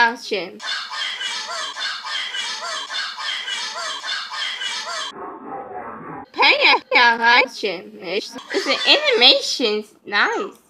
animation. Pay attention. It's, animation's nice.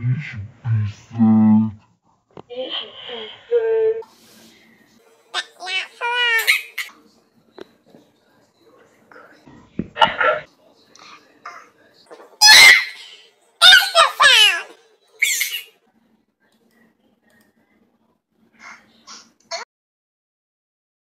perspective. You should be sad.